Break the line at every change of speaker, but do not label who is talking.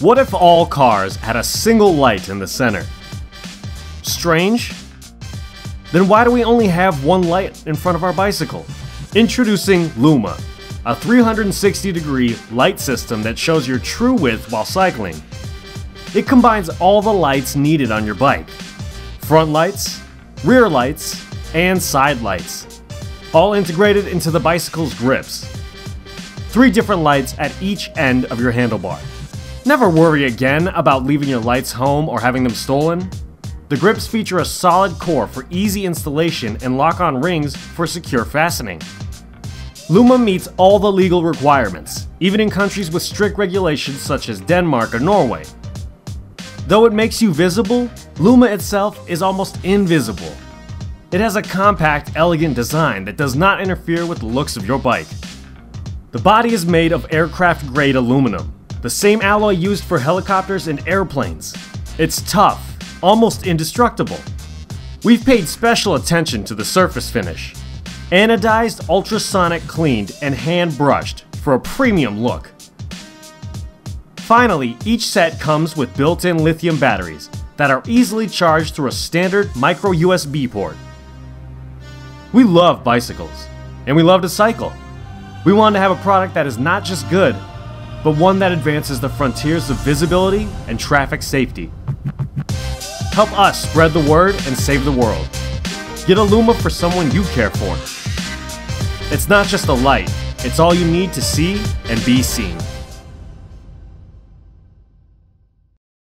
What if all cars had a single light in the center? Strange? Then why do we only have one light in front of our bicycle? Introducing Luma, a 360 degree light system that shows your true width while cycling. It combines all the lights needed on your bike front lights, rear lights, and side lights, all integrated into the bicycle's grips. Three different lights at each end of your handlebar. Never worry again about leaving your lights home or having them stolen. The grips feature a solid core for easy installation and lock on rings for secure fastening. Luma meets all the legal requirements, even in countries with strict regulations such as Denmark or Norway. Though it makes you visible, Luma itself is almost invisible. It has a compact, elegant design that does not interfere with the looks of your bike. The body is made of aircraft grade aluminum, the same alloy used for helicopters and airplanes. It's tough, almost indestructible. We've paid special attention to the surface finish. Anodized, ultrasonic cleaned, and hand brushed for a premium look. Finally, each set comes with built-in lithium batteries that are easily charged through a standard micro USB port. We love bicycles, and we love to cycle. We want to have a product that is not just good, but one that advances the frontiers of visibility and traffic safety. Help us spread the word and save the world. Get a Luma for someone you care for. It's not just a light, it's all you need to see and be seen.